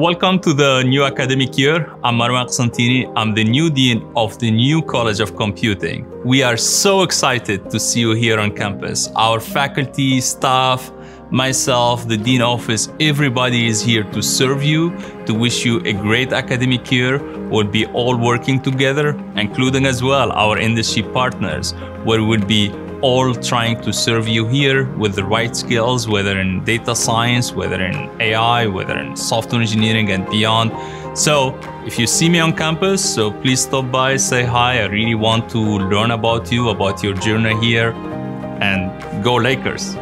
Welcome to the new academic year. I'm Marouane Kessentini. I'm the new dean of the new College of Computing. We are so excited to see you here on campus. Our faculty, staff, myself, the dean office, everybody is here to serve you, to wish you a great academic year. We'll be all working together, including as well our industry partners, where we'll be all trying to serve you here with the right skills, whether in data science, whether in AI, whether in software engineering and beyond. So if you see me on campus, so please stop by, say hi. I really want to learn about you, about your journey here, and go Lakers.